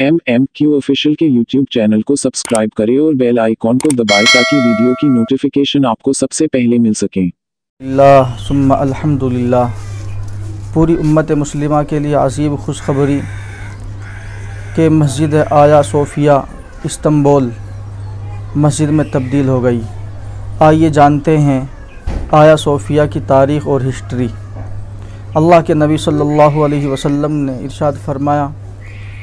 M M Q official کے YouTube channel کو subscribe کریں اور بیل آئیکن کو دبائیں تاکہ ویڈیو کی نوٹیفیکیشن آپ کو سب سے پہلے مل سکیں۔ اللہ، ثم الحمدللہ۔ پوری امت مسلمہ کے لیے عظیم خوشخبری کہ مسجد آیا صوفیہ استنبول مسجد میں تبدیل ہو گئی۔ آئیے جانتے ہیں آیا صوفیہ کی تاریخ اور ہسٹری اللہ کے نبی صلی اللہ علیہ وسلم نے ارشاد فرمایا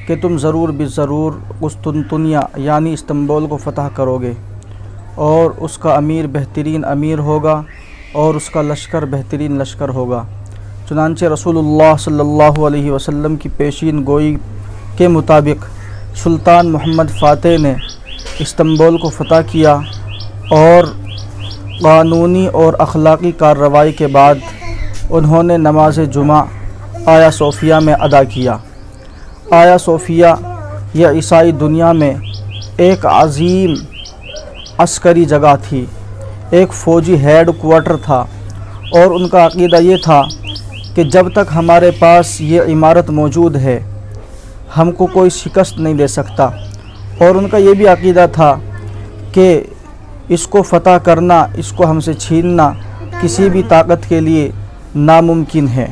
کہ تم ضرور بھی ضرور قسطنطنیہ یعنی استنبول کو فتح کرو گے اور اس کا امیر بہترین امیر ہوگا اور اس کا لشکر بہترین لشکر ہوگا۔ چنانچہ رسول اللہ صلی اللہ علیہ وسلم کی پیشین گوئی کے مطابق سلطان محمد فاتح نے استنبول کو فتح کیا اور قانونی اور اخلاقی کارروائی کے بعد انہوں نے نماز جمعہ آیا صوفیہ میں ادا کیا۔ آیا صوفیہ یہ عیسائی دنیا میں ایک عظیم عسکری جگہ تھی۔ ایک فوجی ہیڈ کوارٹر تھا اور ان کا عقیدہ یہ تھا کہ جب تک ہمارے پاس یہ عمارت موجود ہے، ہم کو کوئی شکست نہیں دے سکتا۔ اور ان کا یہ بھی عقیدہ تھا کہ اس کو فتح کرنا، اس کو ہم سے چھیننا کسی بھی طاقت کے لیے ناممکن ہے۔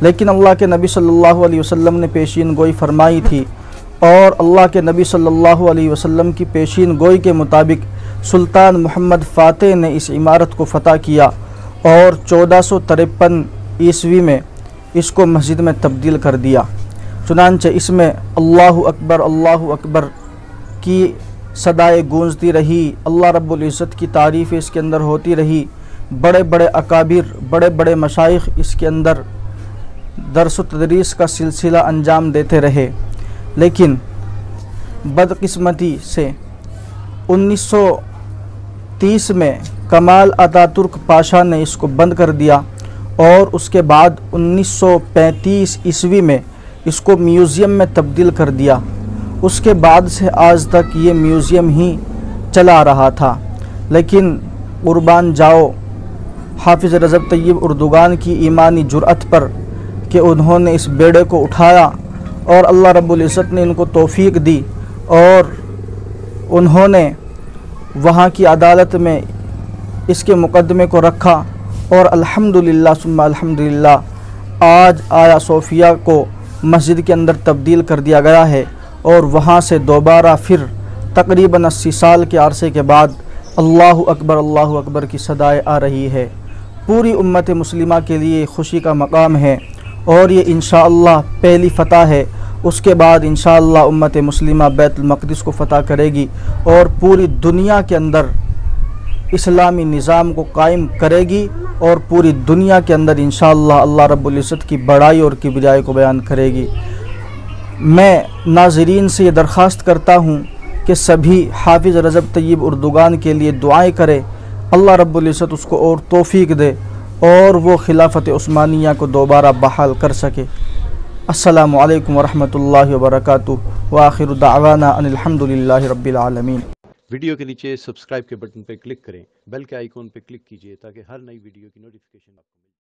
لیکن اللہ کے نبی صلی اللہ علیہ وسلم نے پیشین گوئی فرمائی تھی اور اللہ کے نبی صلی اللہ علیہ وسلم کی پیشین گوئی کے مطابق سلطان محمد فاتح نے اس عمارت کو فتح کیا اور چودہ سو ترپن عیسوی میں اس کو مسجد میں تبدیل کر دیا۔ چنانچہ اس میں اللہ اکبر اللہ اکبر کی صدائے گونجتی رہی، اللہ رب العزت کی تعریف اس کے اندر ہوتی رہی۔ بڑے بڑے اکابر، بڑے بڑے مشائق اس کے اندر درس و تدریس کا سلسلہ انجام دیتے رہے۔ لیکن بدقسمتی سے انیس سو تیس میں کمال عطا ترک پاشا نے اس کو بند کر دیا اور اس کے بعد انیس سو پینتیس عیسوی میں اس کو میوزیم میں تبدیل کر دیا۔ اس کے بعد سے آج تک یہ میوزیم ہی چلا رہا تھا۔ لیکن قربان جاؤ، حافظ رضب طیب اردوگان کی ایمانی جرأت پر کہ انہوں نے اس بیڑے کو اٹھایا اور اللہ رب العزت نے ان کو توفیق دی اور انہوں نے وہاں کی عدالت میں اس کے مقدمے کو رکھا اور الحمدللہ ثم الحمدللہ آج آیا صوفیہ کو مسجد کے اندر تبدیل کر دیا گیا ہے اور وہاں سے دوبارہ پھر تقریباً اسی سال کے عرصے کے بعد اللہ اکبر اللہ اکبر کی صدائیں آ رہی ہے۔ پوری امت مسلمہ کے لیے خوشی کا مقام ہے۔ اور یہ انشاءاللہ پہلی فتح ہے۔ اس کے بعد انشاءاللہ امت مسلمہ بیت المقدس کو فتح کرے گی اور پوری دنیا کے اندر اسلامی نظام کو قائم کرے گی اور پوری دنیا کے اندر انشاءاللہ اللہ رب العزت کی بڑائی اور کبریائی کو بیان کرے گی۔ میں ناظرین سے یہ درخواست کرتا ہوں کہ سبھی حافظ رجب طیب اردگان کے لیے دعائیں کرے۔ اللہ رب العزت اس کو اور توفیق دے۔ اور وہ خلافت عثمانیہ کو دوبارہ بحال کر سکے۔ السلام علیکم ورحمۃ اللہ وبرکاتہ۔ وآخر دعوانا ان الحمدللہ رب العالمین۔ ویڈیو کے نیچے سبسکرائب کے بٹن پہ کلک کریں، بیل کے آئیکن پہ کلک کیجیے تاکہ ہر نئی ویڈیو کی نوٹیفکیشن آپ کو